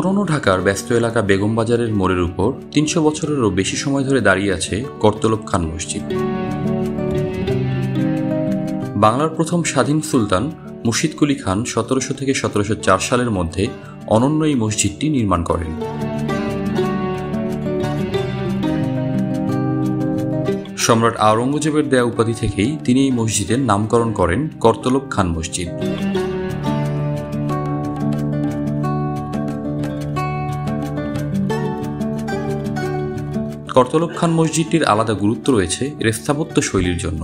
পুরনো ঢাকার ব্যস্ত এলাকা বেগম বাজারের মোড়ের উপর তিনশো বছরেরও বেশি সময় ধরে দাঁড়িয়ে আছে করতলব খান মসজিদ। বাংলার প্রথম স্বাধীন সুলতান মুর্শিদ কুলি খান সতেরোশো থেকে সতেরোশো চার সালের মধ্যে অনন্য এই মসজিদটি নির্মাণ করেন। সম্রাট আওরঙ্গজেবের দেয়া উপাধি থেকেই তিনি এই মসজিদের নামকরণ করেন করতলব খান মসজিদ। করতলব খান মসজিদটির আলাদা গুরুত্ব রয়েছে এর স্থাপত্য শৈলীর জন্য।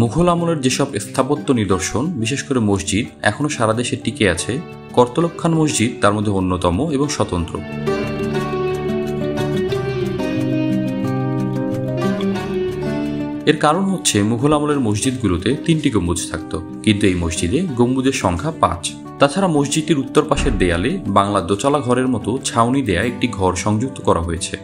মুঘল আমলের যেসব স্থাপত্য নিদর্শন, বিশেষ করে মসজিদ এখনও সারা দেশে টিকে আছে, করতলব খান মসজিদ তার মধ্যে অন্যতম এবং স্বতন্ত্র। এর কারণ হচ্ছে মুঘল আমলের মসজিদগুলোতে তিনটি গম্বুজ থাকত, কিন্তু এই মসজিদে গম্বুজের সংখ্যা পাঁচ। তাছাড়া মসজিদটির উত্তর পাশের দেয়ালে বাংলা দোচালা ঘরের মতো ছাউনি দেয়া একটি ঘর সংযুক্ত করা হয়েছে।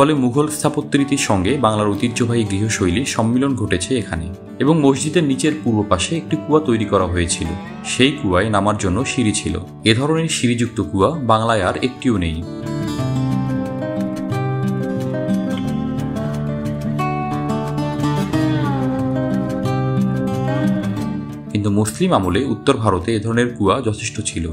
ফলে মুঘল স্থাপত্যরীতির সঙ্গে বাংলার ঐতিহ্যবাহী গৃহশৈলীর সম্মিলন ঘটেছে এখানে এবং মসজিদের নিচের পূর্ব পাশে একটি কুয়া তৈরি করা হয়েছিল। সেই কুয়ায় নামার জন্য সিঁড়ি ছিল। এ ধরনের সিঁড়িযুক্ত কুয়া বাংলায় আর একটিও নেই। কিন্তু মুসলিম আমলে উত্তর ভারতে এ ধরনের কুয়া যথেষ্ট ছিল।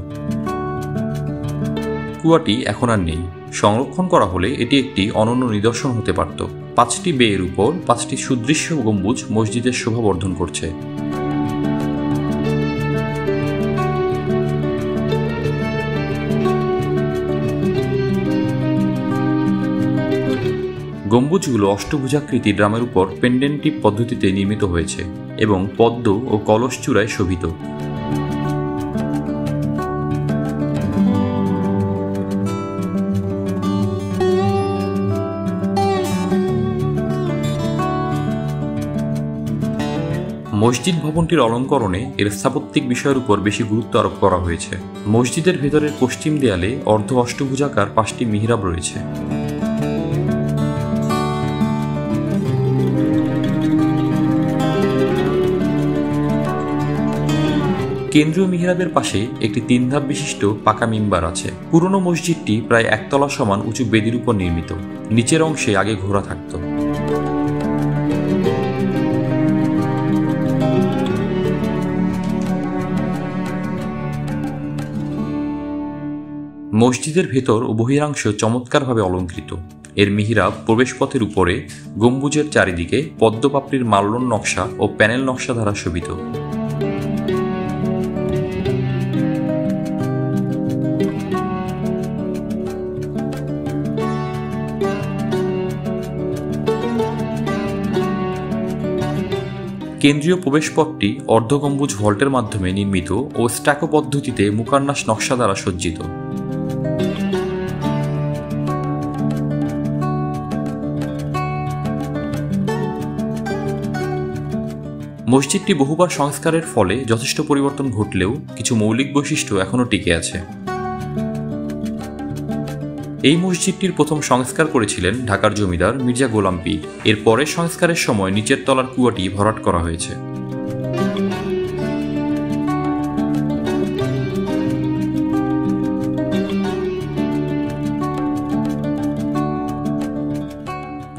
কুয়াটি এখন আর নেই। সংরক্ষণ করা হলে এটি একটি অনন্য নিদর্শন হতে পারত। পাঁচটি বেয়ের উপর পাঁচটি সুদৃশ্য গম্বুজ মসজিদের শোভা বর্ধন করছে। গম্বুজগুলো অষ্টভুজাকৃতি ড্রামের উপর পেন্ডেন্টিভ পদ্ধতিতে নির্মিত হয়েছে এবং পদ্ম ও কলস চূড়ায় শোভিত। মসজিদ ভবনটির অলঙ্করণে এর স্থাপত্যিক বিষয়ের উপর বেশি গুরুত্ব আরোপ করা হয়েছে। মসজিদের ভেতরের পশ্চিম দেয়ালে অর্ধ অষ্টভুজাকার পাঁচটি মিহরাব রয়েছে। কেন্দ্রীয় মিহরাবের পাশে একটি তিন ধাপ বিশিষ্ট পাকা মিম্বার আছে। পুরনো মসজিদটি প্রায় একতলা সমান উঁচু বেদির উপর নির্মিত। নিচের অংশে আগে ঘোরা থাকতো। মসজিদের ভেতর ও বহিরাংশ চমৎকারভাবে অলঙ্কৃত। এর মিহিরাব প্রবেশপথের উপরে, গম্বুজের চারিদিকে পদ্মপাপড়ির মাল্যন নকশা ও প্যানেল নকশা দ্বারা শোভিত। কেন্দ্রীয় প্রবেশপথটি অর্ধগম্বুজ ভল্টের মাধ্যমে নির্মিত ও স্ট্যাকো পদ্ধতিতে মুকান্নাস নকশা দ্বারা সজ্জিত। মসজিদটি বহুবার সংস্কারের ফলে যথেষ্ট পরিবর্তন ঘটলেও কিছু মৌলিক বৈশিষ্ট্য এখনও টিকে আছে। এই মসজিদটির প্রথম সংস্কার করেছিলেন ঢাকার জমিদার মির্জা গোলাম পীর। এর পরের সংস্কারের সময় নিচের তলার কুয়াটি ভরাট করা হয়েছে।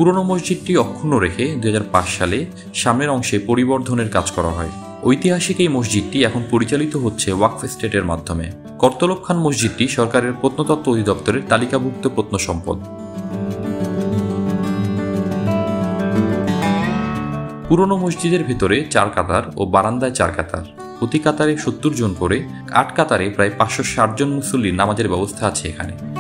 পুরনো মসজিদটি অক্ষুণ্ণ রেখে দুই হাজার পাঁচ সালে সামনের অংশে পরিবর্ধনের কাজ করা হয়। ঐতিহাসিক এই মসজিদটি এখন পরিচালিত হচ্ছে ওয়াকফ স্টেটের মাধ্যমে। কর্তলব খান মসজিদটি সরকারের প্রত্নতত্ত্ব অধিদপ্তরের তালিকাভুক্ত প্রত্নসম্পদ পুরনো মসজিদের ভেতরে চার কাতার ও বারান্দায় চার কাতার। প্রতি কাতারে সত্তর জন করে, আট কাতারে প্রায় পাঁচশো ষাট জন মুসল্লির নামাজের ব্যবস্থা আছে এখানে।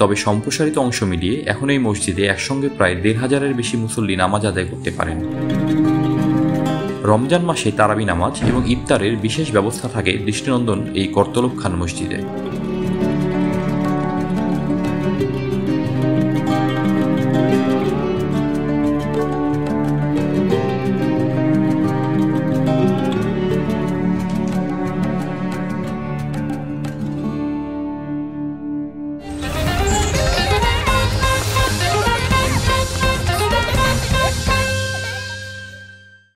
তবে সম্প্রসারিত অংশ মিলিয়ে এখন এই মসজিদে একসঙ্গে প্রায় দেড় হাজারের বেশি মুসল্লি নামাজ আদায় করতে পারেন। রমজান মাসে তারাবি নামাজ এবং ইফতারের বিশেষ ব্যবস্থা থাকে দৃষ্টিনন্দন এই করতলব খান মসজিদে।